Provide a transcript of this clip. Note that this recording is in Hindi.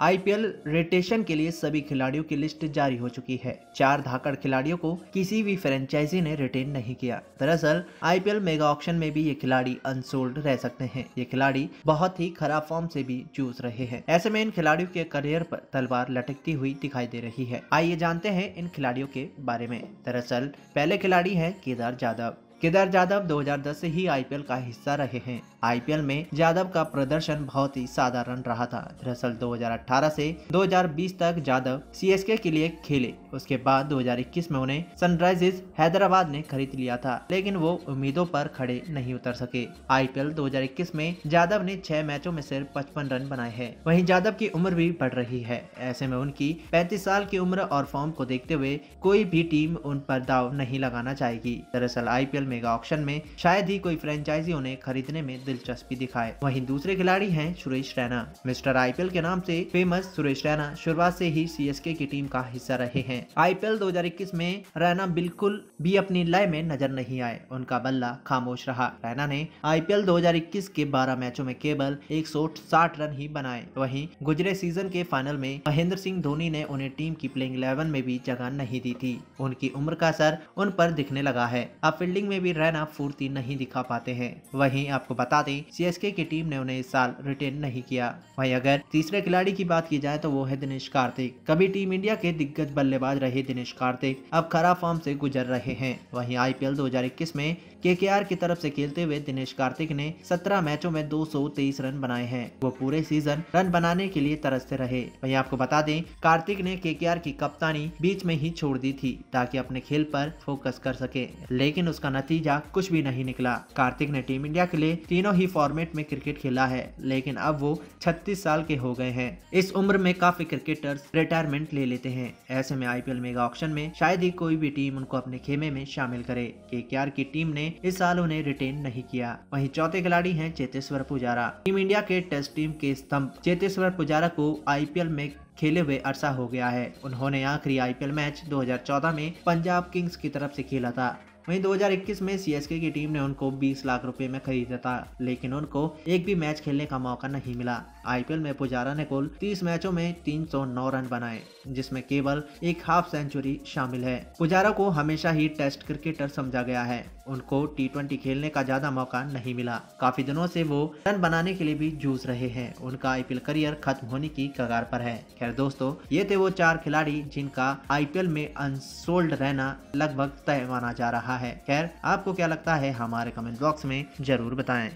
आईपीएल रोटेशन के लिए सभी खिलाड़ियों की लिस्ट जारी हो चुकी है। चार धाकड़ खिलाड़ियों को किसी भी फ्रेंचाइजी ने रिटेन नहीं किया। दरअसल, आईपीएल मेगा ऑक्शन में भी ये खिलाड़ी अनसोल्ड रह सकते हैं। ये खिलाड़ी बहुत ही खराब फॉर्म से भी जूझ रहे हैं। ऐसे में इन खिलाड़ियों के करियर पर तलवार लटकती हुई दिखाई दे रही है। आइए जानते हैं इन खिलाड़ियों के बारे में। दरअसल, पहले खिलाड़ी है केदार जाधव। केदार जाधव 2010 से ही आईपीएल का हिस्सा रहे हैं। आईपीएल में यादव का प्रदर्शन बहुत ही साधारण रहा था। दरअसल 2018 से 2020 तक यादव सीएसके के लिए खेले। उसके बाद 2021 में उन्हें सनराइजर्स हैदराबाद ने खरीद लिया था, लेकिन वो उम्मीदों पर खड़े नहीं उतर सके। आईपीएल 2021 में यादव ने छह मैचों में सिर्फ़ पचपन रन बनाए हैं। वहीं यादव की उम्र भी बढ़ रही है। ऐसे में उनकी पैंतीस साल की उम्र और फॉर्म को देखते हुए कोई भी टीम उन पर दाव नहीं लगाना चाहेगी। दरअसल आईपीएल मेगा ऑक्शन में शायद ही कोई फ्रेंचाइजी उन्हें खरीदने में दिलचस्पी दिखाए। वहीं दूसरे खिलाड़ी हैं सुरेश रैना। मिस्टर आईपीएल के नाम से फ़ेमस सुरेश रैना शुरुआत से ही सीएसके की टीम का हिस्सा रहे हैं। आईपीएल 2021 में रैना बिल्कुल भी अपनी लय में नज़र नहीं आए। उनका बल्ला खामोश रहा। रैना ने आईपीएल 2021 के 12 मैचों में केवल 160 रन ही बनाए। वहीं गुजरे सीज़न के फाइनल में महेंद्र सिंह धोनी ने उन्हें टीम की प्लेइंग इलेवन में भी जगह नहीं दी थी। उनकी उम्र का असर उन पर दिखने लगा है। अब फील्डिंग में भी रैना फूर्ति नहीं दिखा पाते हैं। वहीं आपको बता दें सीएसके की टीम ने उन्हें इस साल रिटेन नहीं किया। वहीं अगर तीसरे खिलाड़ी की बात की जाए तो वो है दिनेश कार्तिक। कभी टीम इंडिया के दिग्गज बल्लेबाज रहे दिनेश कार्तिक, अब खराब फॉर्म से गुजर रहे हैं। वहीं आईपीएल 2021 में केकेआर की तरफ़ से खेलते हुए दिनेश कार्तिक ने 17 मैचों में 223 रन बनाए हैं। वो पूरे सीज़न रन बनाने के लिए तरसते रहे। वहीं आपको बता दें, कार्तिक ने केकेआर की कप्तानी बीच में ही छोड़ दी थी, ताकि अपने खेल पर फोकस कर सके। लेकिन उसका नतीजा कुछ भी नहीं निकला। कार्तिक ने टीम इंडिया के लिए तीनों ही फॉर्मेट में क्रिकेट खेला है, लेकिन अब वो छत्तीस साल के हो गए हैं। इस उम्र में काफ़ी क्रिकेटर्स रिटायरमेंट ले लेते हैं। ऐसे में आईपीएल मेगा ऑक्शन में शायद ही कोई भी टीम उनको अपने खेमे में शामिल करे। केकेआर की टीम ने इस साल उन्हें रिटेन नहीं किया। वही चौथे खिलाड़ी है चेतेश्वर पुजारा। टीम इंडिया के टेस्ट टीम के स्तंभ चेतेश्वर पुजारा को आईपीएल में खेले हुए अरसा हो गया है। उन्होंने आखिरी आईपीएल मैच 2014 में पंजाब किंग्स की तरफ़ से खेला था। वहीं 2021 में सीएसके की टीम ने उनको 20 लाख रुपए में खरीदा था, लेकिन उनको एक भी मैच खेलने का मौका नहीं मिला। आईपीएल में पुजारा ने कुल 30 मैचों में 309 रन बनाए, जिसमें केवल एक हाफ़ सेंचुरी शामिल है। पुजारा को हमेशा ही टेस्ट क्रिकेटर समझा गया है। उनको टी खेलने का ज़्यादा मौका नहीं मिला। काफ़ी दिनों से वो रन बनाने के लिए भी जूझ रहे हैं। उनका आईपीएल करियर खत्म होने की कगार पर है। खैर दोस्तों, ये थे वो चार खिलाड़ी जिनका आईपीएल में अनसोल्ड रहना लगभग तय माना जा रहा है। खैर, आपको क्या लगता है, हमारे कमेंट बॉक्स में ज़रूर बताएँ।